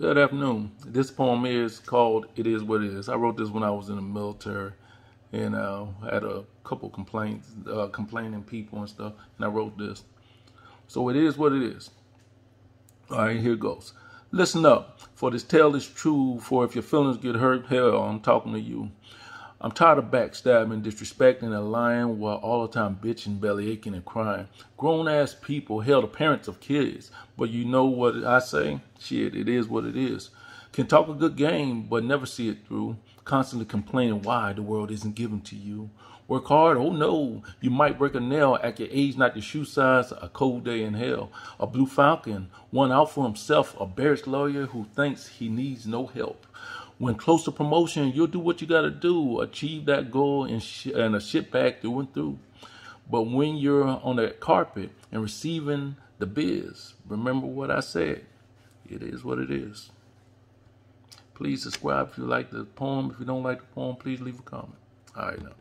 Good afternoon. This poem is called It Is What It Is. I wrote this when I was in the military and uh, had a couple complaints, uh, complaining people and stuff, and I wrote this. So it is what it is. All right, here goes. Listen up, for this tale is true, for if your feelings get hurt, hell, I'm talking to you. I'm tired of backstabbing, disrespecting, and lying while all the time bitching, belly aching, and crying. Grown ass people, hell, the parents of kids. But you know what I say? Shit, it is what it is. Can talk a good game, but never see it through. Constantly complaining why the world isn't given to you. Work hard, oh no, you might break a nail at your age, not your shoe size, a cold day in hell. A blue falcon, one out for himself, a barracks lawyer who thinks he needs no help. When close to promotion, you'll do what you got to do, achieve that goal and, sh- and a shit back through and through. But when you're on that carpet and receiving the biz, remember what I said. It is what it is. Please subscribe if you like the poem. If you don't like the poem, please leave a comment. All right now.